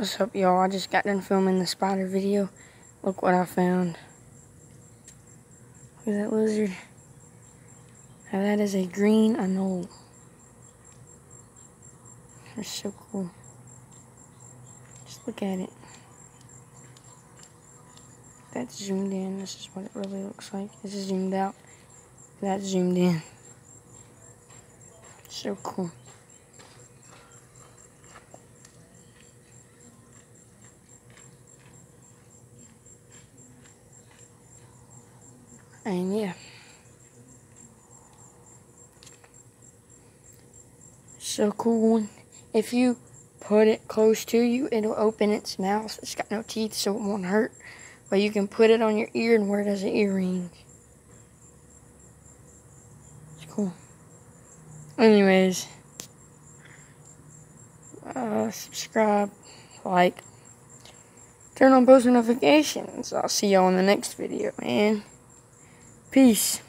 What's up, y'all? I just got done filming the spider video. Look what I found. Look at that lizard. Now that is a green anole. They're so cool. Just look at it. That's zoomed in. This is what it really looks like. This is zoomed out. That's zoomed in. So cool. And yeah. So cool. If you put it close to you, it'll open its mouth. It's got no teeth, so it won't hurt. But you can put it on your ear and wear it as an earring. It's cool. Anyways, uh, subscribe, like, turn on post notifications. I'll see y'all in the next video, man. Peace.